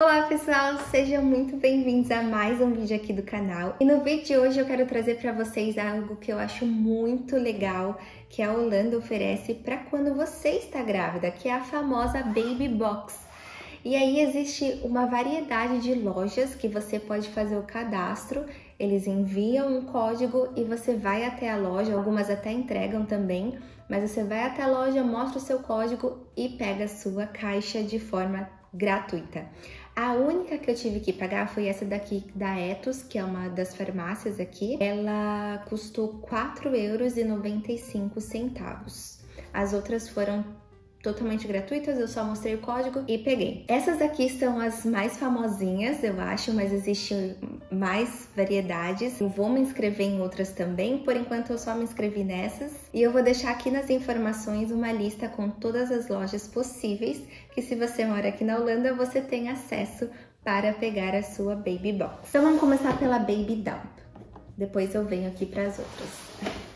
Olá pessoal, sejam muito bem-vindos a mais um vídeo aqui do canal. E no vídeo de hoje eu quero trazer para vocês algo que eu acho muito legal, que a Holanda oferece para quando você está grávida, que é a famosa Baby Box. E aí existe uma variedade de lojas que você pode fazer o cadastro, eles enviam um código e você vai até a loja, algumas até entregam também, mas você vai até a loja, mostra o seu código e pega a sua caixa de forma gratuita. A única que eu tive que pagar foi essa daqui da Etos, que é uma das farmácias aqui. Ela custou R$ 4,95. As outras foram totalmente gratuitas, eu só mostrei o código e peguei. Essas aqui são as mais famosinhas, eu acho, mas existem mais variedades. Eu vou me inscrever em outras também, por enquanto eu só me inscrevi nessas. E eu vou deixar aqui nas informações uma lista com todas as lojas possíveis, que se você mora aqui na Holanda, você tem acesso para pegar a sua Baby Box. Então vamos começar pela Baby Dump. Depois eu venho aqui para as outras.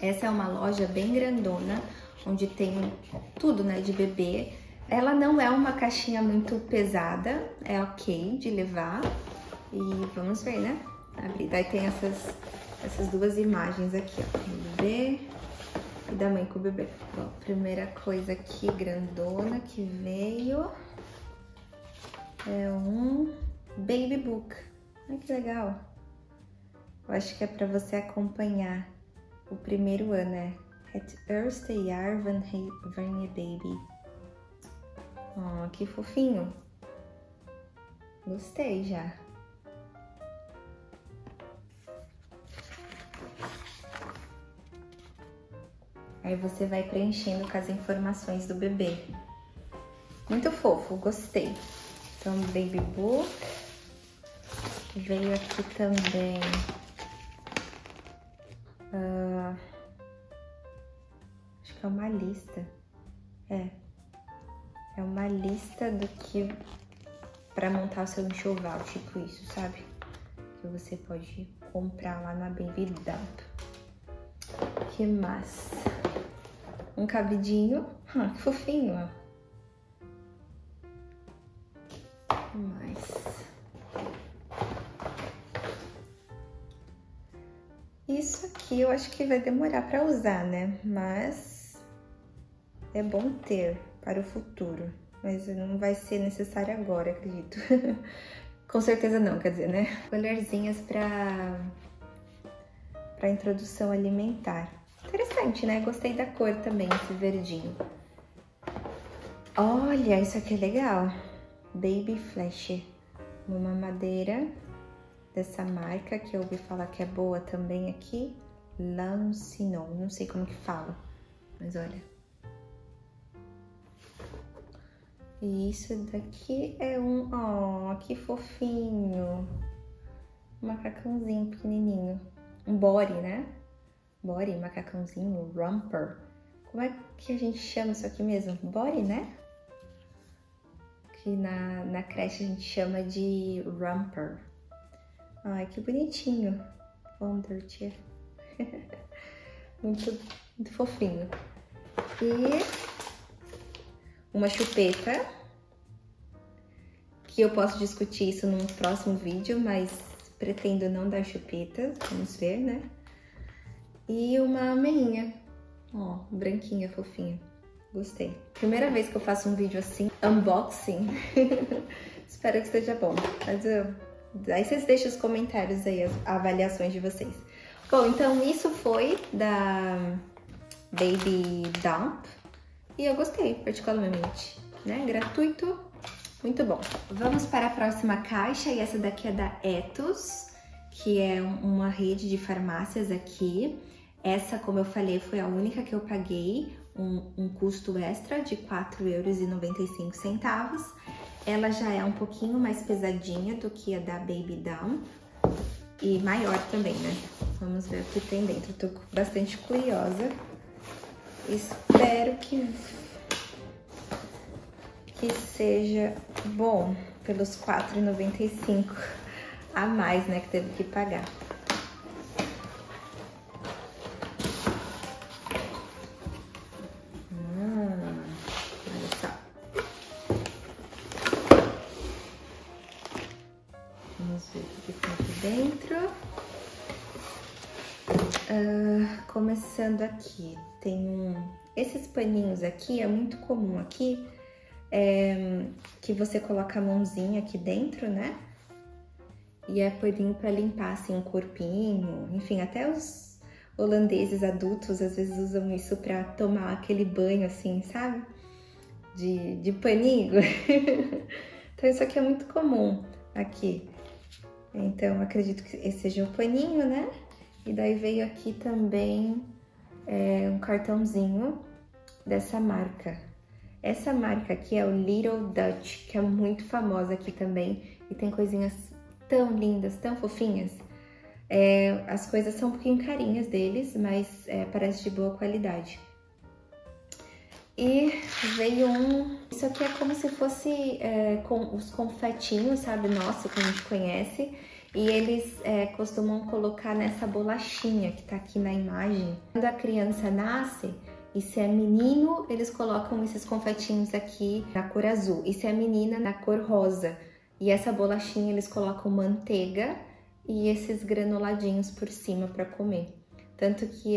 Essa é uma loja bem grandona, onde tem tudo, né, de bebê. Ela não é uma caixinha muito pesada, é ok de levar. E vamos ver, né? Abrir. Daí tem essas, essas duas imagens aqui, ó. Do bebê e da mãe com o bebê. Bom, primeira coisa aqui, grandona, que veio é um baby book. Ai, que legal. Eu acho que é pra você acompanhar o primeiro ano, né? Het eerste jaar van, van je baby. Oh, que fofinho. Gostei já. Aí você vai preenchendo com as informações do bebê. Muito fofo, gostei. Então, Baby Book. Veio aqui também... Uh, é uma lista. É. É uma lista do que para montar o seu enxoval, tipo isso, sabe? Que você pode comprar lá na Baby Dump. Que mais? Um cabidinho. Ah, que fofinho, ó. Que mais? Isso aqui eu acho que vai demorar para usar, né? Mas é bom ter para o futuro, mas não vai ser necessário agora, acredito. Com certeza não, quer dizer, né? Colherzinhas para para introdução alimentar. Interessante, né? Gostei da cor também, esse verdinho. Olha, isso aqui é legal. Baby Flash. Uma mamadeira dessa marca que eu ouvi falar que é boa também aqui. Lancinon, não sei como que fala, mas olha. Isso daqui é um... Ó, que fofinho! Um macacãozinho pequenininho. Um body, né? Body, macacãozinho, romper. Como é que a gente chama isso aqui mesmo? Body, né? Que na, na creche a gente chama de romper. Ai, que bonitinho. Wondertier. muito, muito fofinho. E uma chupeta, que eu posso discutir isso num próximo vídeo, mas pretendo não dar chupeta, vamos ver, né? E uma meinha, ó, branquinha, fofinha. Gostei. Primeira vez que eu faço um vídeo assim, unboxing. Espero que esteja bom. Mas eu... aí vocês deixam os comentários aí, as avaliações de vocês. Bom, então isso foi da Baby Dump. E eu gostei, particularmente, né? Gratuito, muito bom. Vamos para a próxima caixa e essa daqui é da Etos, que é uma rede de farmácias aqui. Essa, como eu falei, foi a única que eu paguei, um, um custo extra de 4,95 euros. Ela já é um pouquinho mais pesadinha do que a da Baby Down e maior também, né? Vamos ver o que tem dentro. Tô bastante curiosa Espero que, que seja bom pelos R$4,95 a mais, né, que teve que pagar. Uh, começando aqui, tem um... Esses paninhos aqui, é muito comum aqui, é, que você coloca a mãozinha aqui dentro, né? E é paninho para limpar, assim, o corpinho. Enfim, até os holandeses adultos às vezes usam isso para tomar aquele banho, assim, sabe? De, de paninho. então, isso aqui é muito comum aqui. Então, acredito que esse seja o paninho, né? E daí veio aqui também é, um cartãozinho dessa marca. Essa marca aqui é o Little Dutch, que é muito famosa aqui também. E tem coisinhas tão lindas, tão fofinhas. É, as coisas são um pouquinho carinhas deles, mas é, parece de boa qualidade. E veio um... Isso aqui é como se fosse é, com os confetinhos, sabe? Nossa, que a gente conhece. E eles é, costumam colocar nessa bolachinha que tá aqui na imagem. Quando a criança nasce, e se é menino, eles colocam esses confetinhos aqui na cor azul. E se é menina, na cor rosa. E essa bolachinha eles colocam manteiga e esses granuladinhos por cima para comer. Tanto que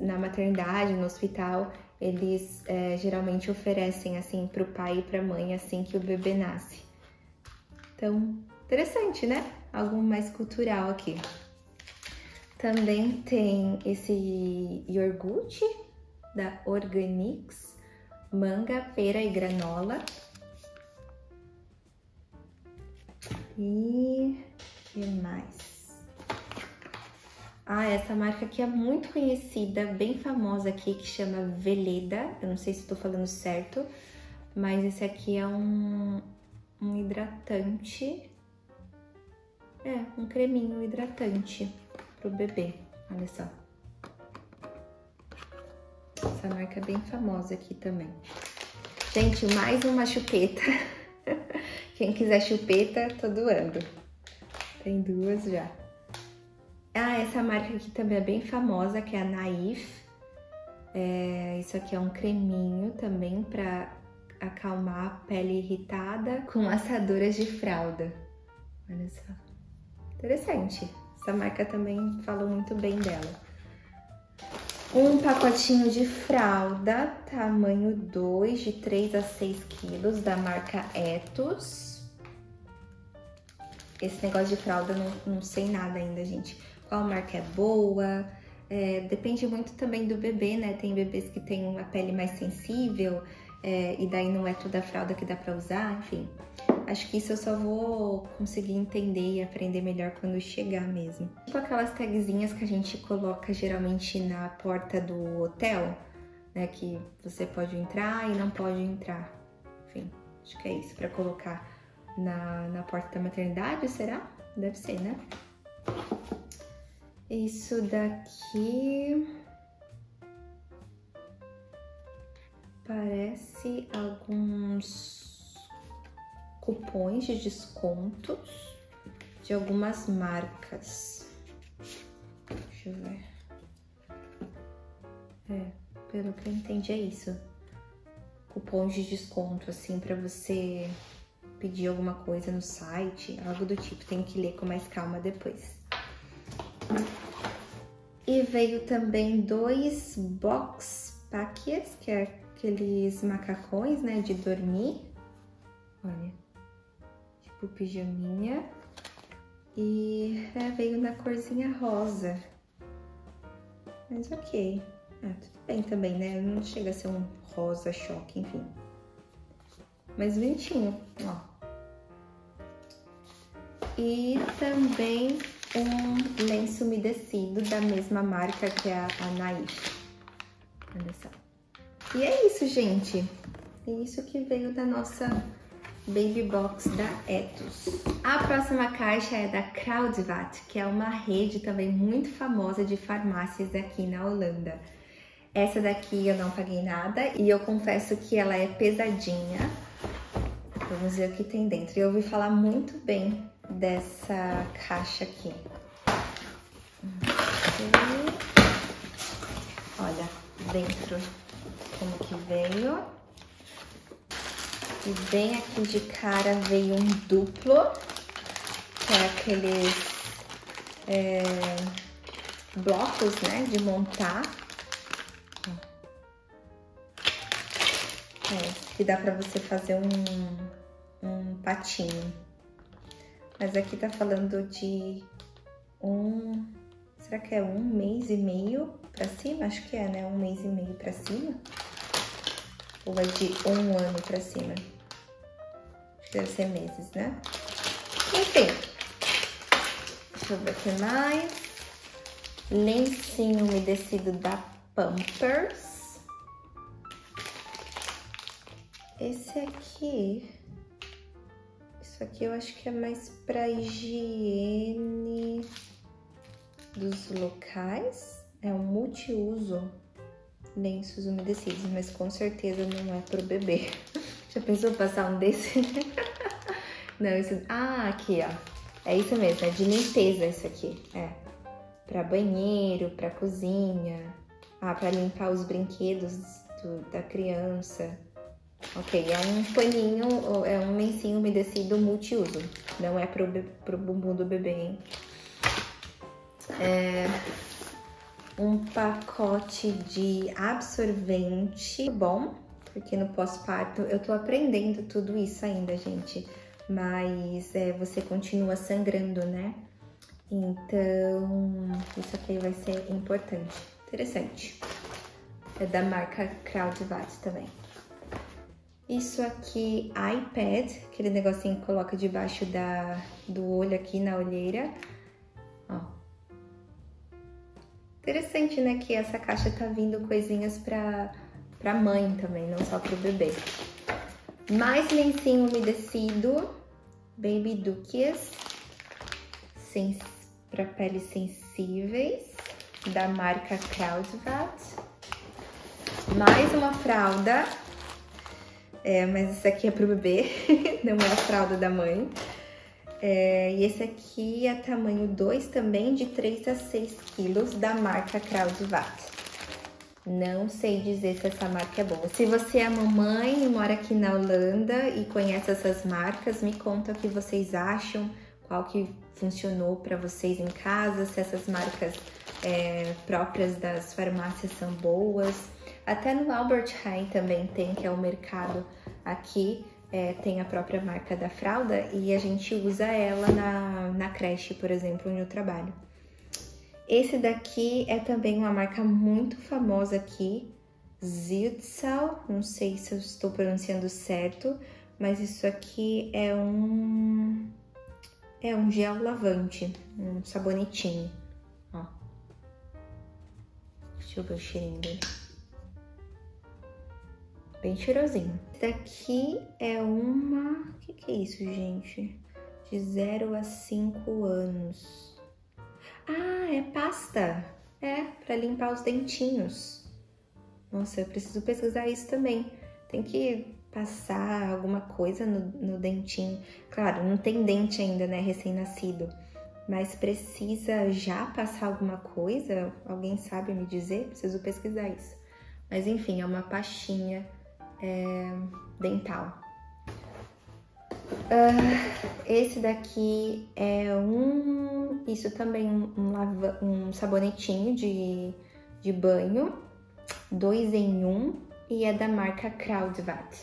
na maternidade, no hospital, eles é, geralmente oferecem assim para o pai e para a mãe assim que o bebê nasce. Então, interessante, né? Algo mais cultural aqui. Também tem esse iogurte da Organix, manga, pera e granola. E que mais? Ah, essa marca aqui é muito conhecida, bem famosa aqui, que chama Veleda. Eu não sei se estou falando certo, mas esse aqui é um, um hidratante. É, um creminho hidratante pro bebê. Olha só. Essa marca é bem famosa aqui também. Gente, mais uma chupeta. Quem quiser chupeta, tô doando. Tem duas já. Ah, essa marca aqui também é bem famosa, que é a Naif. É, isso aqui é um creminho também para acalmar a pele irritada com assaduras de fralda. Olha só. Interessante. Essa marca também falou muito bem dela. Um pacotinho de fralda, tamanho 2, de 3 a 6 quilos, da marca Etos. Esse negócio de fralda, não, não sei nada ainda, gente qual marca é boa. É, depende muito também do bebê, né? Tem bebês que têm uma pele mais sensível é, e daí não é toda a fralda que dá pra usar, enfim. Acho que isso eu só vou conseguir entender e aprender melhor quando chegar mesmo. Tipo aquelas tagzinhas que a gente coloca geralmente na porta do hotel, né? Que você pode entrar e não pode entrar. Enfim, acho que é isso para colocar na, na porta da maternidade, será? Deve ser, né? Isso daqui parece alguns cupons de descontos de algumas marcas. Deixa eu ver. É, pelo que eu entendi é isso. Cupons de desconto, assim, para você pedir alguma coisa no site, algo do tipo. Tem que ler com mais calma depois. E veio também dois box paquias, que é aqueles macacões, né, de dormir. Olha, tipo pijaminha. E é, veio na corzinha rosa. Mas ok. Ah, tudo bem também, né? Não chega a ser um rosa choque, enfim. Mas bonitinho, ó. E também um lenço umedecido da mesma marca que é a Naif. Olha só. E é isso, gente. É isso que veio da nossa Baby Box da Etos. A próxima caixa é da Kruidvat, que é uma rede também muito famosa de farmácias aqui na Holanda. Essa daqui eu não paguei nada e eu confesso que ela é pesadinha. Vamos ver o que tem dentro. Eu ouvi falar muito bem dessa caixa aqui. E, olha, dentro como que veio. E bem aqui de cara veio um duplo. que é aqueles é, blocos, né, de montar. É, que dá pra você fazer um, um patinho. Mas aqui tá falando de um... Será que é um mês e meio pra cima? Acho que é, né? Um mês e meio pra cima. Ou é de um ano pra cima? Deve ser meses, né? Enfim. Deixa eu ver o que mais. Lencinho umedecido da Pampers. Esse aqui... Isso aqui eu acho que é mais para higiene dos locais. É um multiuso lenços umedecidos, mas com certeza não é pro bebê. Já pensou passar um desse? não, isso... Ah, aqui, ó. É isso mesmo, é de limpeza isso aqui. É. Pra banheiro, pra cozinha. Ah, pra limpar os brinquedos do, da criança. Ok, é um paninho, é um lencinho umedecido multiuso. Não é pro, pro bumbum do bebê, hein? É um pacote de absorvente bom, porque no pós-parto eu tô aprendendo tudo isso ainda, gente. Mas é, você continua sangrando, né? Então, isso aqui vai ser importante. Interessante. É da marca Crowdvat também. Isso aqui, iPad, aquele negocinho que coloca debaixo da, do olho aqui na olheira. Ó. Interessante, né, que essa caixa tá vindo coisinhas pra, pra mãe também, não só pro bebê. Mais lencinho umedecido, Baby Dukies, para peles sensíveis, da marca Crowdvat. Mais uma fralda é, mas esse aqui é pro bebê, não é a fralda da mãe. É, e esse aqui é tamanho 2 também, de 3 a 6 quilos, da marca Crowdvat. Não sei dizer se essa marca é boa. Se você é mamãe e mora aqui na Holanda e conhece essas marcas, me conta o que vocês acham, qual que funcionou para vocês em casa, se essas marcas é, próprias das farmácias são boas. Até no Albert Heijn também tem, que é o mercado aqui, é, tem a própria marca da fralda e a gente usa ela na, na creche, por exemplo, onde eu trabalho. Esse daqui é também uma marca muito famosa aqui, Ziltsal, não sei se eu estou pronunciando certo, mas isso aqui é um é um gel lavante, um sabonetinho, ó. Deixa eu ver o cheirinho dele bem cheirosinho. Esse daqui é uma... O que, que é isso, gente? De 0 a 5 anos. Ah, é pasta. É, para limpar os dentinhos. Nossa, eu preciso pesquisar isso também. Tem que passar alguma coisa no, no dentinho. Claro, não tem dente ainda, né, recém-nascido. Mas precisa já passar alguma coisa? Alguém sabe me dizer? Preciso pesquisar isso. Mas enfim, é uma pastinha é, dental. Uh, esse daqui é um, isso também um, lava, um sabonetinho de, de banho, dois em um, e é da marca Crowdvat.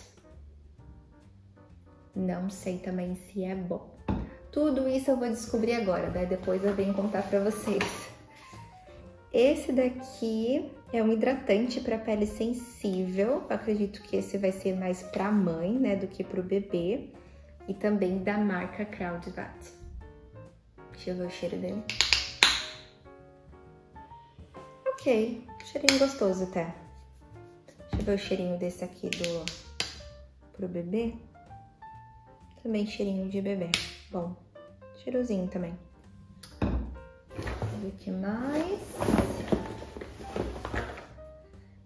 Não sei também se é bom. Tudo isso eu vou descobrir agora, né? Depois eu venho contar pra vocês. Esse daqui é um hidratante para pele sensível. acredito que esse vai ser mais para mãe, né, do que para o bebê. E também da marca Crowdvat. Deixa eu ver o cheiro dele. Ok, cheirinho gostoso até. Deixa eu ver o cheirinho desse aqui do pro bebê. Também cheirinho de bebê. Bom, cheirosinho também. Vamos ver o que mais.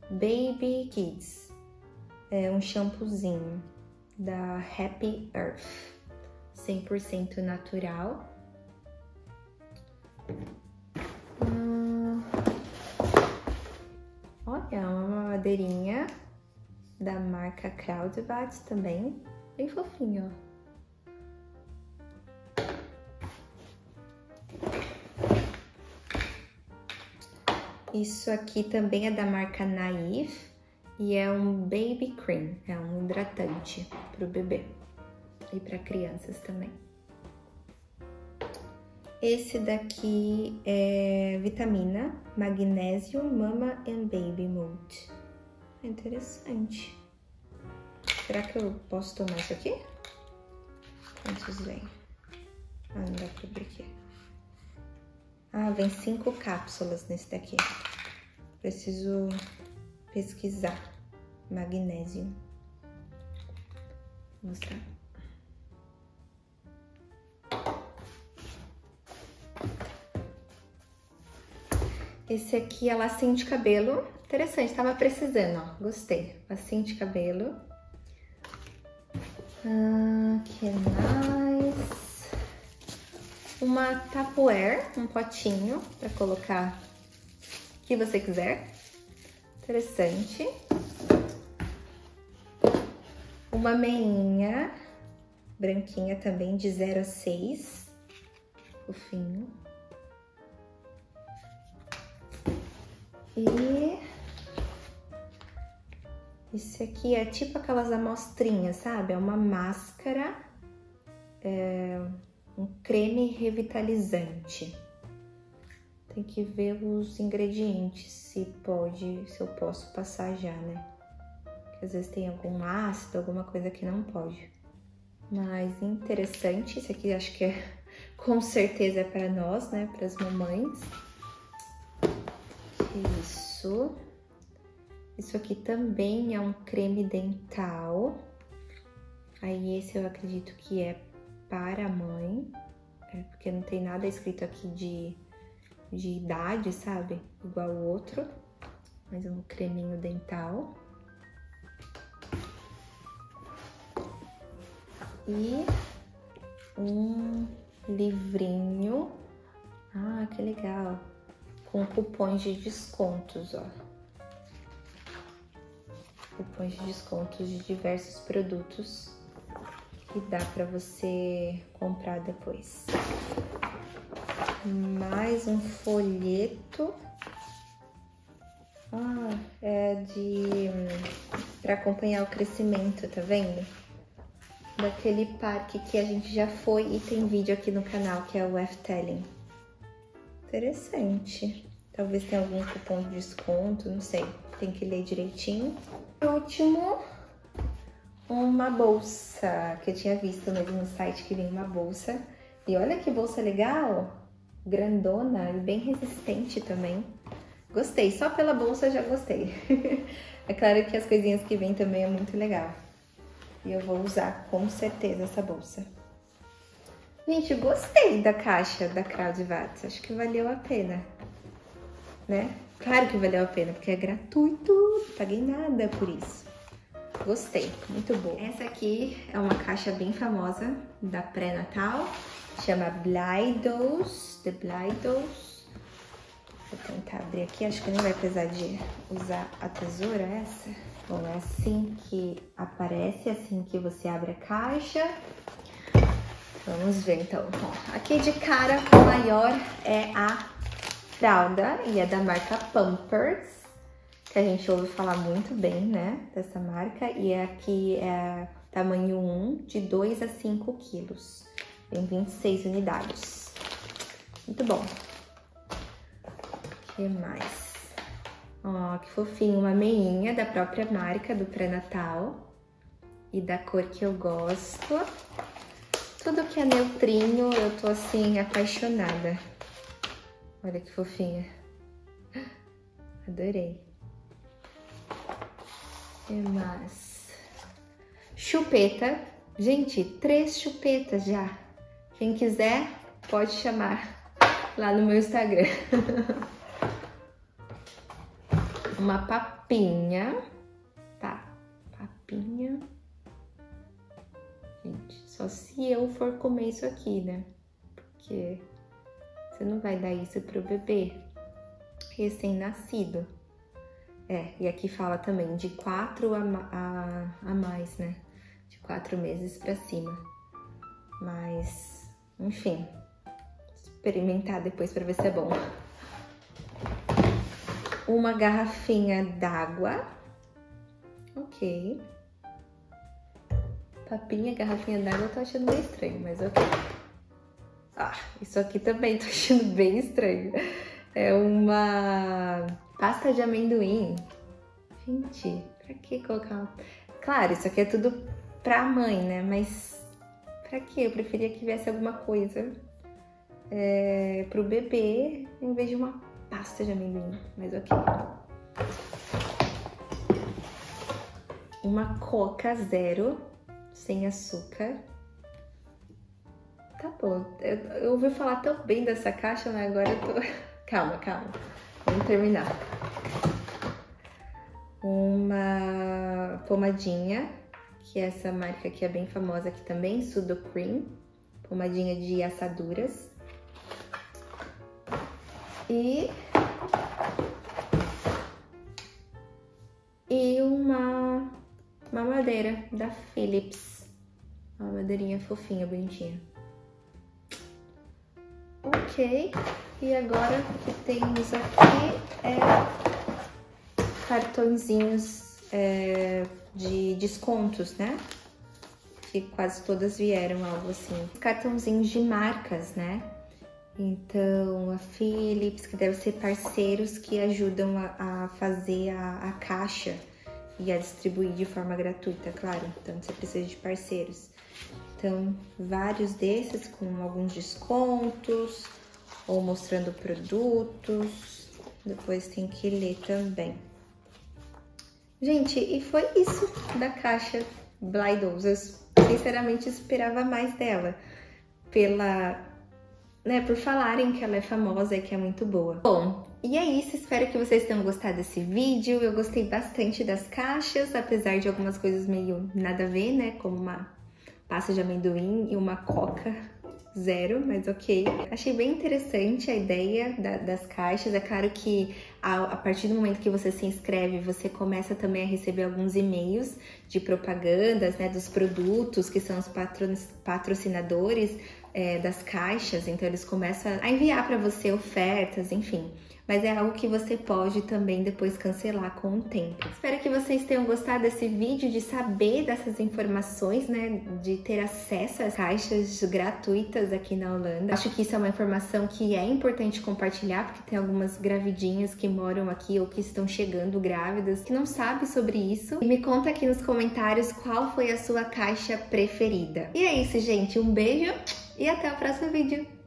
Baby Kids. É um shampoozinho da Happy Earth, 100% natural. Ah, olha, uma madeirinha da marca Crowdbat também, bem fofinho. Isso aqui também é da marca Naif, e é um baby cream, é um hidratante para o bebê e para crianças também. Esse daqui é vitamina, magnésio, mama and baby mood. É interessante. Será que eu posso tomar isso aqui? Quantos vem? Ah, não dá pra abrir aqui. Ah, vem cinco cápsulas nesse daqui. Preciso pesquisar. Magnésio. Vou mostrar. Esse aqui é lacinho de cabelo. Interessante, tava precisando, ó. Gostei. Lacinho de cabelo. Ah, que mais? Uma Tupperware, um potinho para colocar o que você quiser. Interessante. Uma meinha branquinha também de 0 a 6. Fofinho. E esse aqui é tipo aquelas amostrinhas, sabe? É uma máscara, é um creme revitalizante. Tem que ver os ingredientes, se pode, se eu posso passar já, né? Porque às vezes tem algum ácido, alguma coisa que não pode. Mas interessante, esse aqui acho que é, com certeza é para nós, né? Para as mamães. Isso. Isso aqui também é um creme dental. Aí esse eu acredito que é para a mãe, é porque não tem nada escrito aqui de, de idade, sabe? Igual o outro. Mas é um creminho dental. E um livrinho. Ah, que legal com cupons de descontos, ó. Cupons de descontos de diversos produtos que dá para você comprar depois. Mais um folheto. Ah, é de para acompanhar o crescimento, tá vendo? Daquele parque que a gente já foi e tem vídeo aqui no canal, que é o F-Telling. Interessante. Talvez tenha algum cupom de desconto, não sei. Tem que ler direitinho. Por último, uma bolsa que eu tinha visto no site que vem uma bolsa. E olha que bolsa legal, grandona e bem resistente também. Gostei, só pela bolsa já gostei. é claro que as coisinhas que vem também é muito legal. E eu vou usar com certeza essa bolsa. Gente, gostei da caixa da Crowdvats. Acho que valeu a pena, né? Claro que valeu a pena, porque é gratuito. Não paguei nada por isso. Gostei, muito bom. Essa aqui é uma caixa bem famosa da pré-natal. Chama Blidos, The Blidos. Vou tentar abrir aqui, acho que não vai precisar de usar a tesoura essa. Bom, é assim que aparece, assim que você abre a caixa. Vamos ver então. aqui de cara, o maior é a fralda e é da marca Pampers, que a gente ouve falar muito bem, né, dessa marca. E aqui é tamanho 1, de 2 a 5 quilos. Tem 26 unidades. Muito bom. O que mais? Ó, que fofinho, uma meinha da própria marca do pré-natal e da cor que eu gosto. Tudo que é neutrinho, eu tô assim, apaixonada. Olha que fofinha. Adorei. E mais? Chupeta. Gente, três chupetas já. Quem quiser, pode chamar lá no meu Instagram. Uma papinha. Tá, papinha. Gente, só se eu for comer isso aqui, né? Porque você não vai dar isso pro bebê recém-nascido. É, e aqui fala também de quatro a, a, a mais, né? De quatro meses pra cima. Mas, enfim, experimentar depois pra ver se é bom. uma garrafinha d'água. Ok. Papinha, garrafinha d'água, eu tô achando meio estranho, mas ok. Ah, isso aqui também tô achando bem estranho. É uma pasta de amendoim. Gente, pra que colocar. Claro, isso aqui é tudo pra mãe, né? Mas pra que? Eu preferia que viesse alguma coisa é, pro bebê em vez de uma pasta de amendoim. Mas ok. Uma coca zero, sem açúcar. Tá bom. Eu, eu ouvi falar tão bem dessa caixa, mas agora eu tô. Calma, calma. Vamos terminar. Uma pomadinha, que é essa marca aqui é bem famosa aqui também, Sudocrem. Pomadinha de assaduras. E e uma mamadeira da Philips. Uma madeirinha fofinha, bonitinha. Ok, e agora o que temos aqui é cartõezinhos é, de descontos, né? Que quase todas vieram algo assim. Cartãozinhos de marcas, né? Então, a Philips, que deve ser parceiros que ajudam a, a fazer a, a, caixa e a distribuir de forma gratuita, claro. Então, você precisa de parceiros. Então, vários desses com alguns descontos ou mostrando produtos. Depois tem que ler também. Gente, e foi isso da caixa Blindosas. Sinceramente, esperava mais dela. Pela né, por falarem que ela é famosa e que é muito boa. Bom, e é isso, espero que vocês tenham gostado desse vídeo. Eu gostei bastante das caixas, apesar de algumas coisas meio nada a ver, né, como uma pasta de amendoim e uma coca zero, mas ok. Achei bem interessante a ideia da, das caixas. É claro que a, partir do momento que você se inscreve, você começa também a receber alguns e-mails de propagandas, né, dos produtos que são os patro, patrocinadores é, das caixas. Então eles começam a enviar para você ofertas, enfim mas é algo que você pode também depois cancelar com o tempo. Espero que vocês tenham gostado desse vídeo, de saber dessas informações, né, de ter acesso às caixas gratuitas aqui na Holanda. Acho que isso é uma informação que é importante compartilhar, porque tem algumas gravidinhas que moram aqui ou que estão chegando grávidas que não sabem sobre isso. E me conta aqui nos comentários qual foi a sua caixa preferida. E é isso, gente. Um beijo e até o próximo vídeo.